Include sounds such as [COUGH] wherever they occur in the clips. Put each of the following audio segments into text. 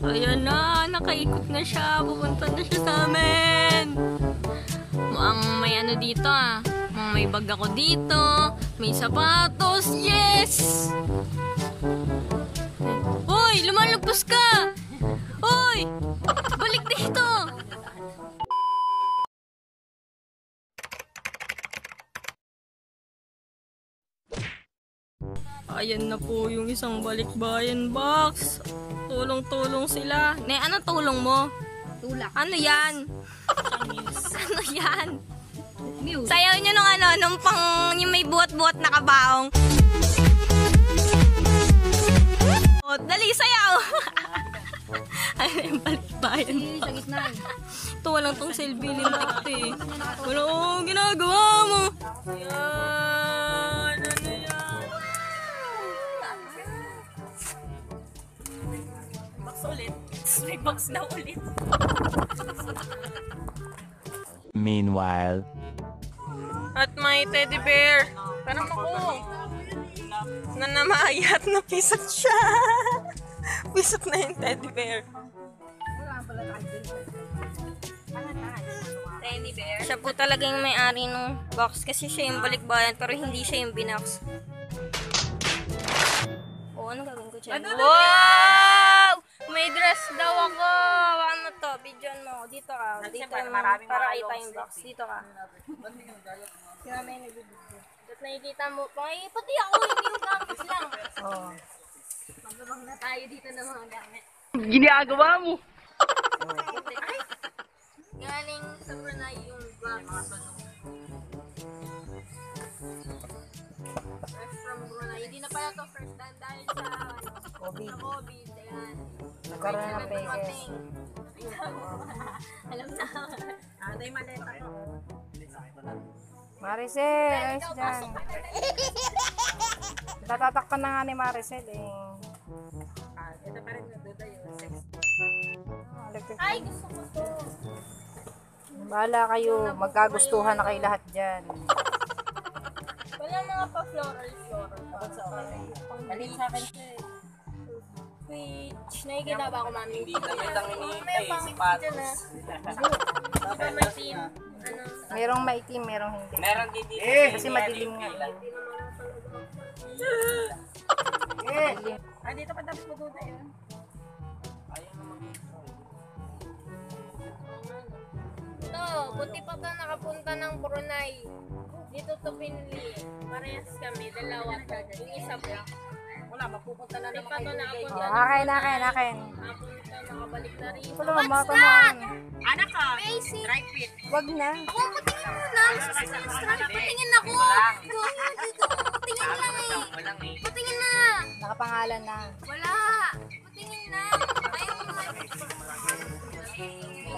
Ayan na, nakaikot na siya. Pupunta na siya sa amin. Mukhang may ano dito ah. Mukhang may bag ako dito. May sapatos. Yes! Hoy! Lumalagpas ka! Hoy! Balik dito! Ayan na po yung isang balikbayan box. Tulong-tulong sila. Ne, ano tulong mo? Tulak. Ano yan? ano yan? Muse. Sayaw niyo nung ano, nung pang yung may buhat-buhat na kabaong. Dali, sayaw! [LAUGHS] ano yung balikbayan? Hindi sa gitna. Ito walang tong selfie lintik eh. Wala oh, ginagawa mo. Yan, May box na ulit. Meanwhile. At may teddy bear. Parang ako. Na namayat na pisat siya. [LAUGHS] pisat na yung teddy bear. Teddy bear. Siya po talaga yung may-ari ng box kasi siya yung balikbayan pero hindi siya yung binox. Oo, ano gagawin ko dyan? Wow! May dress daw ako! Ano to? Video mo. Dito ka. Dito ka. Para kita yung box. Dito ka. Kaya may nagbibidyo. At nakikita mo, ay, pati ako, hindi yung gamit lang. Oo. Magbabang na tayo dito ng mga gamit. Ginagawa mo. Ay! Galing sa Brunei yung box. Fresh from Brunei. Hindi na pala to first time dahil sa ano, COVID. sa COVID. Ayan. Nagkaroon ng pekes. dumating. [LAUGHS] Alam na. Atay maleta ko. Maricel, ayos dyan. Natatakpan na nga ni Maricel eh. Ito pa rin naduda yung sex. Ah. Ay, gusto ko to. Bahala kayo. Magkagustuhan na kayo lahat dyan. Mga pa-floral-floral. Mali sa akin siya eh. Which, nakikita ba ako, mami? Hindi damit ang May pangit sapatos. dyan, ah. Di ba may team? Ano? Merong merong hindi. Meron din dito. Kasi madilim nga. eh. Ah, dito pa dapat maduda yun. Ito, buti pa ka nakapunta ng Brunei. Dito to pinili. Parehas kami, dalawa. Yung isa black. Wala, mapupunta na naman pa to kayo. nakapunta. Oh, akin, akin, akin. Nakapunta, nakabalik na rin. Ito naman, mga. Anak ka! Basic. Dry fit. Wag na. Ako, patingin muna. Patingin ako. Patingin dito. Patingin lang eh. Eh. Patingin na. Nakapangalan na. Wala. Patingin na. Ayaw mo na.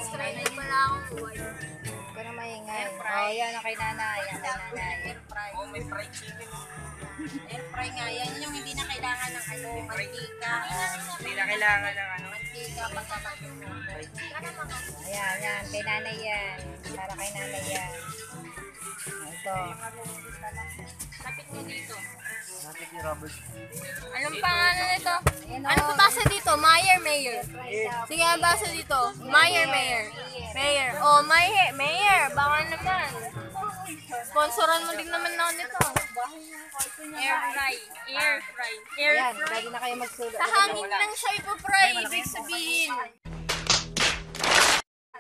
Stranded pala akong white. Maingay. Oh, yan ang kay nanay. Yan nanay. Oh, may fried chicken. Air fry nga, yan yung hindi na kailangan ng ano, mantika. Hindi na kailangan ng ano. Mantika, pagka Ayan, yan. Kay nanay yan. Para kay nanay yan. Ito. Lapit mo dito. Natin ni Robert. Anong pangalan nito? Ayan, Ano oh. pa basa dito? Mayer Mayer. Sige, ang basa dito. Mayer Mayer. Mayer. Oh, Mayer. Mayer. Baka naman. Sponsoran mo din naman ako nito. Air fry. Air fry. Air Ayan, fry. pwede na kayo magsulat. Sa hangin lang siya ipo-fry. Ibig sabihin.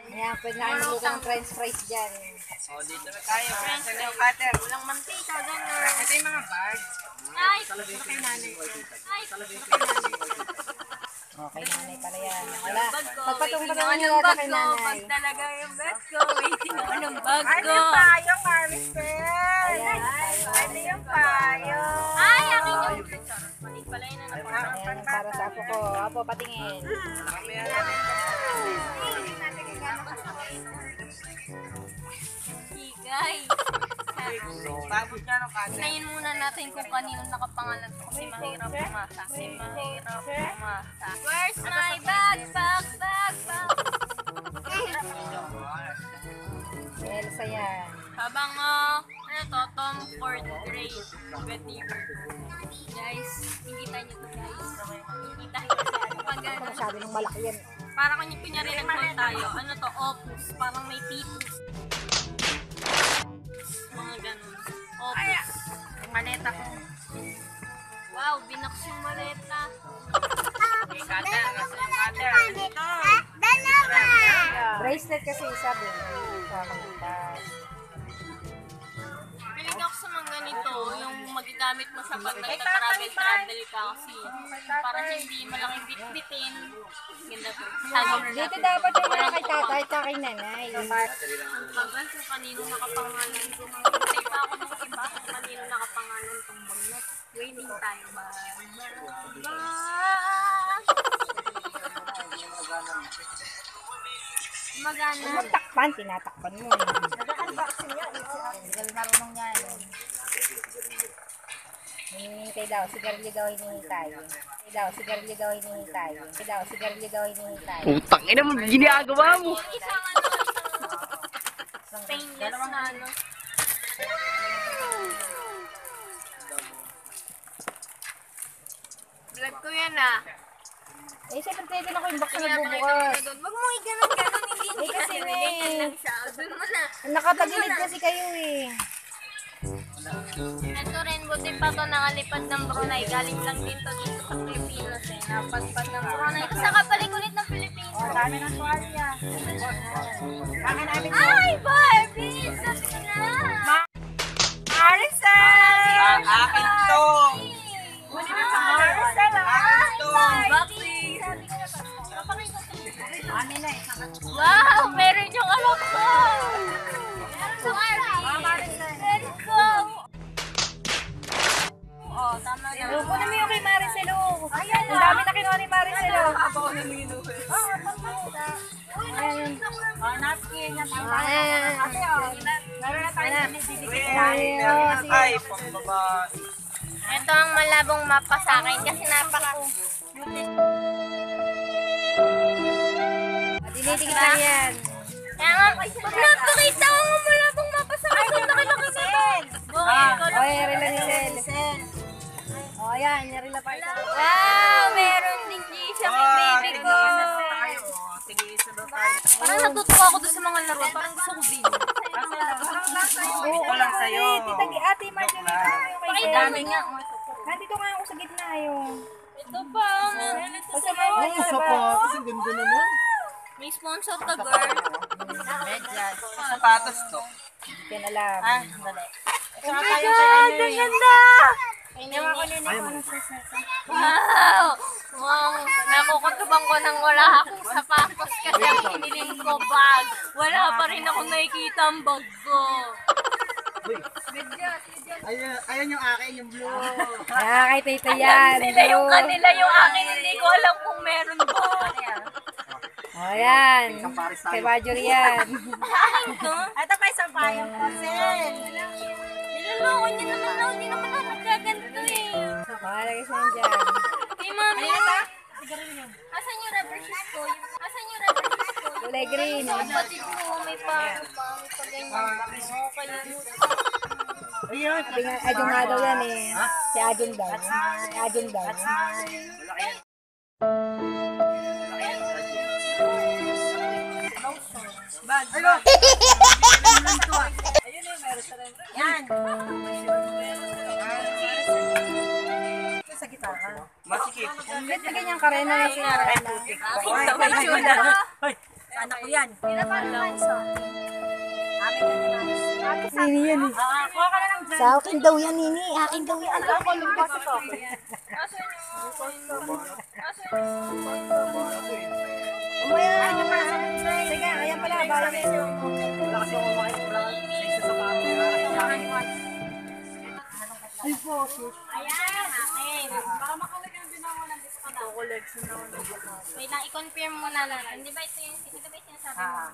Ayan, pwede na kayo magluto ng french fries dyan. Dito na tayo. Ito yung cutter. Walang mantika. Ganyan. Ito yung mga bags. Ay, kay nanay. Ay, Oh, kay nanay pala yan. Wala. Pagpatong pa Waiting naman ako nila ng bag kay ko. nanay. Bag talaga yung bag ko. Waiting ako ng bag ko. Payo, Maricel! Ayan, Ano yung payo? Ay, apo ko. Apo, patingin. Higay. Tingnan muna natin kung kanino nakapangalan to kasi mahirap pumasa. Kasi mahirap pumasa. Where's my bag? Ford grade Bediever. Guys, nakikita niyo to guys. Nakikita niyo to pag ano, Masyado nang malaki yan. parang kung kunyari nag-call tayo, ano to, opus, parang may tipus. Mga ganun. Opus. Yung maleta ko. Wow, binaks yung maleta. Yung cutter, kasi yung cutter. Bracelet kasi isa din. Sa kanila. Magagamit mo sa pag nagta-travel-travel ka kasi parang hindi malaking bitbitin. Ganda po. Dito dapat yung mga kay tatay at kay nanay. Bagal kung kanino nakapangalan. Hindi pa ako nung iba kung kanino nakapangalan tong bagnot. Waiting tayo ba? Magana. Takpan, tinatakpan mo. Nag-unboxing yan. Hindi kami marunong yan. Hinihintay daw, sigarilyo daw hinihintay. Hinihintay daw, sigarilyo daw hinihintay. Hinihintay daw, sigarilyo daw hinihintay. Putang ina mo, ginagawa mo. Isang ano, isang stainless na ano. Vlog ko yan ah. Eh, syempre pwede na ko yung box na Kaya tayo nagbubukas. doon. Wag mo i-ganon-ganon, hindi Eh, kasi nga eh. Doon mo na. Nakatagilid kasi kayo eh. Ito rin, buti pa to nakalipad ng Brunei. Galing lang din to dito sa Pilipinas eh. Napadpad ng Brunei. Sa kabalik ulit ng Pilipinas. Ang dami ng namin Ay, Barbie! Sabi na! Maricel! Ah, akin to. Maricel! Akin to. Eh. Wow! Ito ang malabong mapa sa akin kasi napaka... Dinidigit lang yan. Kaya nga, pag napakita ko ang malabong mapa sa akin, ang laki-laki nito. Okay, ikaw Oh, lang. yan rin lang ni Sel. Oh, yan. Lang pa ito. Wow! Meron din G-Shock yung baby ko. Sige, sunod tayo. Parang natutuwa ako doon sa mga laro. Parang gusto ko din. Ito lang sa'yo. Tita, ate Marjorie, Sel? mo nga. Nandito nga ako sa gitna yung. Ito pa. Ito sa Ay, isa pa. May sponsor ka, girl. Medyas. Sapatos to. Hindi ko alam. Ah, dali. Oh my God! Ang ganda! Wow! Wow! Nakukutubang ko nang wala akong sapatos kasi ang hiniling ko bag. Wala pa rin ako nakikita ang bag ko. Ayan, ayan yung akin, yung blue. Ah, kay Tita yan. Sila yung kanila yung akin, hindi ko alam kung meron ba. Oh, yan. Kay Marjorie yan. Akin to? Ito pa isang payong ko, Sel. Niloloko niya naman ako, hindi naman ako nagkaganto eh. Makalagay siya dyan. Kay mami. Asan yung rubber shoes ko? Asan yung rubber shoes ko? Kulay green. Kapatid mo, may pa, pa, may pa ganyan. Okay lang. Sabi nga, Ajong nga daw yan eh. Si Ajong daw. Si Ajong daw. Yan. Masikip. Ba't na ganyan ka rin na si Arena? Ito may tsula. Anak ko yan. Nini yan eh. Ah, ka na Sa akin daw yan, Nini. Akin daw yan. Alam ko, lumabas ito. Umaya. Sige, ayan pala. Bayan mo. Ayan, akin. Baka makalagang din ako ng discount. Wait lang, i-confirm mo na lang. Hindi ba ito yung, ito ba yung sinasabi mo?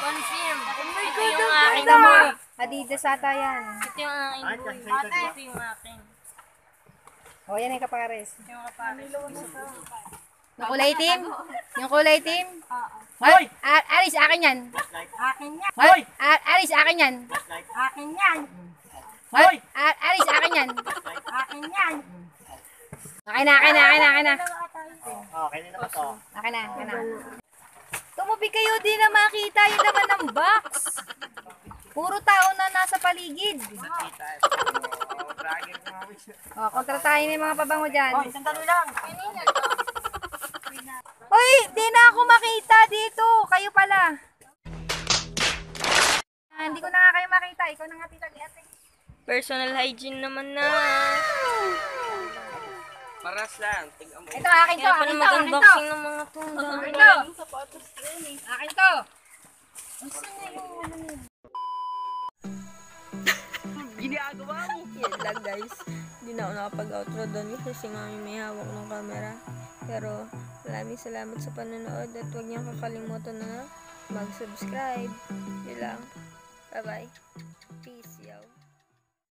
Confirm. Ito yung akin Ito mo. boy. Adidas ata yan. Ito yung akin boy. Ate, ito yung akin. O, yan yung kapares. Yung kapares. Yung kulay itim? Yung kulay itim? Hoy! A- Aris, akin yan. Akin yan. Hoy! A- Aris, akin yan. Akin yan. Hoy! A- Aris, akin yan. Akin yan. Akin na, akin na, akin na, akin na. Okay na ba to? Akin na, akin na. Tumubi kayo, di na makita yung laman ng box. Puro tao na nasa paligid. Oh. O, kontratahin yung mga pabango dyan. Hoy, sandali lang. Uy, di na ako makita dito. Kayo pala. Ah, hindi ko na nga kayo makita. Ikaw na nga tita ate. Personal hygiene naman na. Paras lang. Tig-am mo. Ito, akin to. Kaya pala Akin to, akin to. mag-unboxing ng mga tunda. Akin to. Akin to. Ginagawa guys. Hindi na ako nakapag-outro doon kasi nga may hawak ng camera. Pero maraming salamat sa panonood at huwag niyong kakalimutan na mag-subscribe. Yun lang. Bye-bye. Peace.